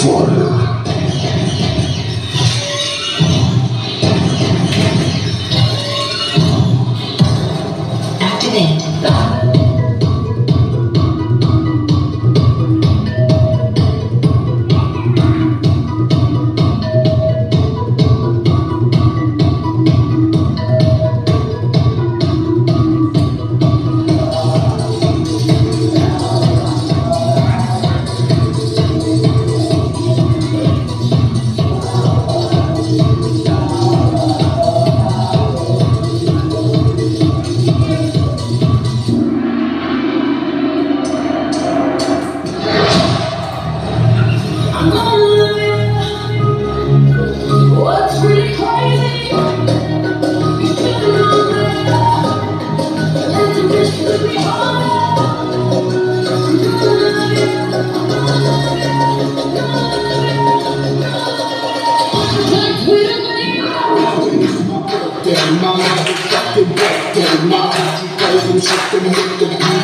fire. Activate. my life is fucking wet, though. My life is fucking with the beat.